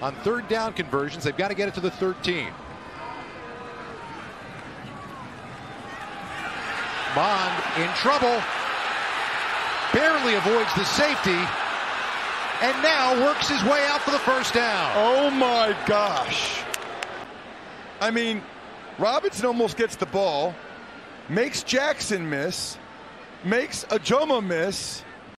on third down conversions. They've got to get it to the 13. Mond in trouble. Barely avoids the safety. And now works his way out for the first down. Oh my gosh. I mean, Robinson almost gets the ball, makes Jackson miss, makes Ojomo miss,